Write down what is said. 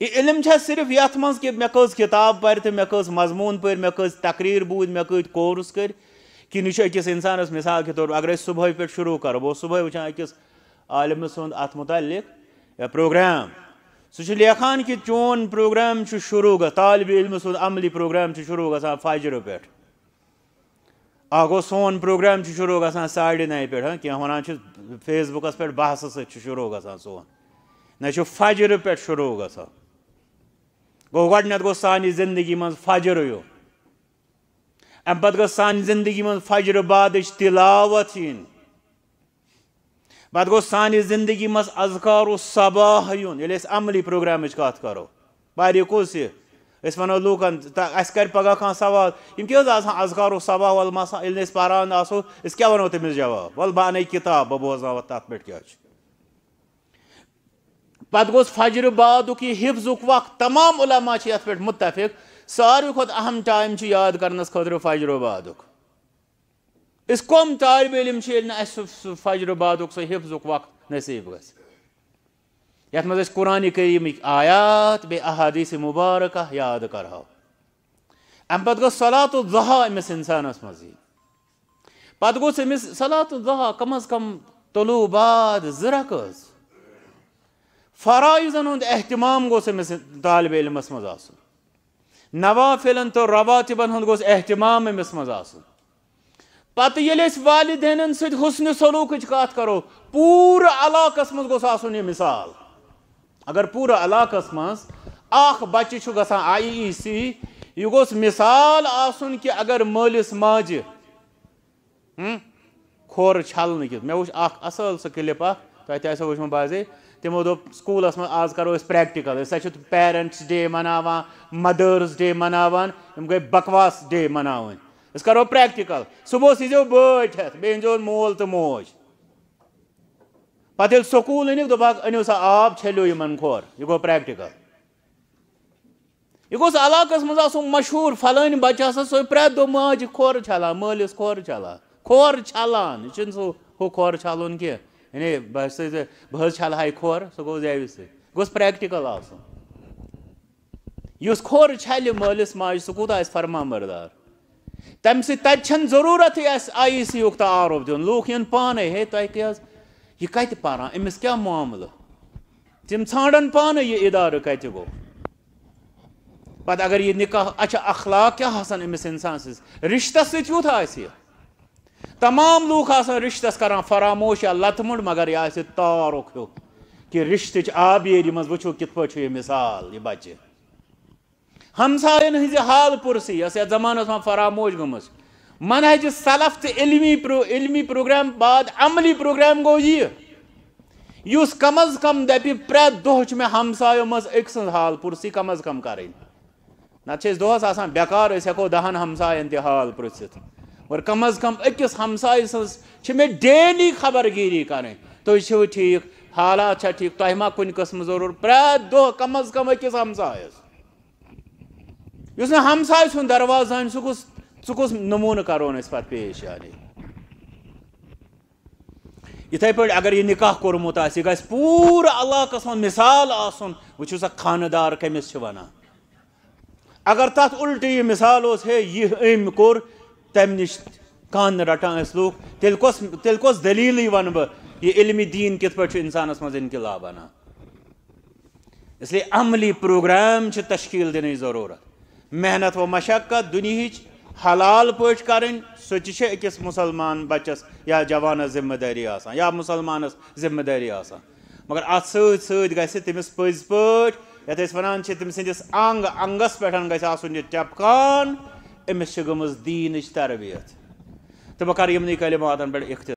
یہ علم چھا صرف یت من کہ مے کز کتاب پہ تو مے کز مضمون پہ مے کز تقریر بود مے کت کورس کر کہ یہ اکس انسانس مثال کے طور پر اگر صبح پہ شروع کرو بہ صبح وچان اکس عالم سند ات متعلق پروگرام سہ لیکھان کہ چون پروگرام شروع گا طالب علم سند عملی پروگرام شروع گا فجر پہ آ گو سون پروگرام شروع گا ساڑھے نئے پہ کی ونان فیس بکس پہ بحث ست شروع گا سون نہ فجر پہ شروع گا گو گۄڈنٮ۪تھ گوٚو سانہِ زندگی منٛز فجر یو اَمہِ پَتہٕ گٔژھ سانہِ زندگی منٛز فجر بادٕچ تِلاوت یِنۍ پَتہٕ گوٚو سانہِ زندگی منٛز اذکار و صباح یُن ییٚلہِ یعنی أسۍ عملی پروگرامٕچ کَتھ کَرو۔ واریاہ کُس یہِ أسۍ وَنو لوٗکَن اَسہِ کَرِ پَگاہ کانٛہہ سوال۔ یِم کیٛاہ ہاں حظ آسان اذکار و صباح وَلہٕ مَسا ییٚلہِ یعنی نہٕ أسۍ پَران آسو أسۍ کیٛاہ وَنو تٔمِس جواب؟ وَلہٕ بہٕ اَنَے کِتاب بہٕ بوزناوَتھ تَتھ پٮ۪ٹھ کیٛاہ چھُ۔ پتہ گوس فجر بادک یہ حفظ وقت، تمام علماء یت پہ متفق۔ ساروی کھت اہم ٹائم یاد کرنس خاطر فجر بادک اس کم طالب علم اس فجر بادک سہ حفظ وقت نصیب گس یت مز قرآن کریم آیات بے احادیث مبارکہ یاد کرہو ام پتہ گوس صلات الضحا امس انسانس مز پتہ گوس امس صلات الضحا کم از کم طلوع بعد زرکز فرائضن ہند اہتمام گوس امس طالب علمس مز آسن۔ نوافلن تو رواتبن ہند گوس اہتمام امس مز آسن۔ پتہ یل اس والدینن سۭتۍ حسن سلوکٕچ کتھ کرو پوٗرٕ علاقس منٛز گوٚژھ آسُن یہِ مثال۔ اگر پوٗرٕ علاقس منٛز اکھ بچہِ چھُ گژھان آی ای سی، یہِ گوٚژھ مثال آسُن کہِ اگر مٲلِس ماجہِ کھۄر چھلنہٕ کِتھ مےٚ وٕچھ اکھ اصل سُہ کلِپ اکھ تۄہہِ تہِ آسیو وٕچھمُت باسے تمو دوٚپ سکوٗلَس منٛز آز کَرو أسۍ پرٛٮ۪کٹِکَل أسۍ ہسا چھِ پیرَنٹٕس ڈے مناوان مَدٲرٕس ڈے مناوان، یِم گٔے بکواس ڈے مناوٕنۍ۔ أسۍ کَرو پرٛٮ۪کٹِکَل صُبحس ییٖزیو بٲٹۍ ہٮ۪تھ بیٚیہِ أنۍزیون مول تہٕ موج۔ پَتہٕ ییٚلہِ سکوٗل أنِکھ دوٚپہَکھ أنِو سا آب، چھٔلِو یِمَن کھۄر۔ یہِ گوٚو پرٛٮ۪کٹِکَل یہِ گوٚژھ علاقَس منٛز آسُن مشہوٗر پھلٲنۍ بَچہِ ہسا سۄے پرٛٮ۪تھ دۄہ ماجہِ کھۄر چھَلان، مٲلِس کھۄر چھَلان۔ کھۄر چھَلان، یہِ چھُنہٕ سُہ ہُہ کھۄر چھَلُن کینٛہہ۔ یعنی بہٕ بہٕ حظ چھَلہٕ ہاے کھۄر سُہ گوٚو زیوِ سۭتۍ گوٚژھ پرٛٮ۪کٹِکَل آسُن یُس کھۄر چھَلہِ مٲلِس ماجہِ سُہ کوٗتاہ آسہِ فرما بردار تَمہِ سۭتۍ تَتہِ چھَنہٕ ضروٗرتھٕے اَسہِ آی ای سی یُک تعارُف دیُن لوٗکھ یِن پانَے ہے تۄہہِ کیٛاہ حظ یہِ کَتہِ پَران أمِس کیٛاہ معاملہٕ تِم ژھانڈَن پانَے یہِ اِدارٕ کَتہِ گوٚو پَتہٕ اگر یہِ نِکاح اچھا اخلاق کیٛاہ آسان أمِس اِنسان سٕنٛز رِشتَس سۭتۍ کوٗتاہ آسہِ یہِ تمام لوٗکھ آسان رِشتَس کَران فراموش یا لَتہٕ مُنٛڈ مگر یہِ آسہِ تارُک ہیوٗ کہِ رِشتٕچ آبیٲری جی، منٛز وٕچھو کِتھ پٲٹھۍ چھُ یہِ مِثال، یہِ بَچہِ ہمساین ہٕنٛزِ جی، حال پُرسی یۄس یَتھ زمانَس منٛز فراموش گٔمٕژ منہجہِ جی، سلف تہٕ علمی پرو، علمی پروگرام بعد عملی پروگرام گوٚو یہِ یُس کم از کم دَپہِ پرٛٮ۪تھ دۄہ چھُ مےٚ ہمسایو منٛز أکۍ سٕنٛز حال پُرسی کم از کم کَرٕنۍ نَتہٕ چھِ أسۍ دۄہَس آسان بیکار أسۍ ہٮ۪کو دَہَن ہمساین تہِ حال پرٛژھِتھ اور کم از کم أکِس ہمساے سٕنٛز چھِ مےٚ ڈیلی خبر گیٖری کَرٕنۍ تُہۍ چھِو ٹھیٖک حالات چھا ٹھیٖک تۄہہِ ما کُنہِ قٕسمہٕ ضروٗرت پرٛٮ۪تھ دۄہ کم از کم أکِس ہمسایَس یُس نہٕ ہمساے سُنٛد دروازٕ اَنہِ سُہ کُس ژٕ کُس نموٗنہٕ کَرون پیش یعنی۔ یِتھَے پٲٹھۍ اگر یہِ نِکاح کوٚرمُت آسہِ یہِ گژھِ پوٗرٕ علاقَس منٛز مِثال آسُن وٕچھِو سا خانہٕ کٔمِس چھِ وَنان اگر تَتھ اُلٹہٕ یہِ مِثال اوس ہے، یہِ أمۍ کوٚر تمہِ نِش کانہہ رٹان ٲسۍ لوٗکھ تیٚلہِ کۄس تیٚلہِ کۄس دٔلیٖلٕے وَنہٕ بہٕ یہِ علمِ دیٖن کِتھ پٲٹھۍ چھُ اِنسانَس منٛز اِنقلاب اَنان اِسلیے عملی پروگرام چھِ تشکیٖل دِنٕچ ضروٗرت۔ محنت و مشقت دُنہِچ حلال پٲٹھۍ کَرٕنۍ سۄ تہِ چھِ أکِس مُسلمان بَچَس یا جوانَس ذِمہٕ دٲری آسان یا مُسلمانَس ذِمہٕ دٲری آسان مگر اَتھ سۭتۍ سۭتۍ گژھِ تٔمِس پٔزۍ پٲٹھۍ یَتھ أسۍ وَنان چھِ تٔمۍ سٕنٛدِس انٛگ اَنٛگَس پٮ۪ٹھ گژھِ آسُن یہِ چَپکان emes që gëmëz dinë i qëtarë bjetë. Të bakarë jëmë një kalimatën për i këtë.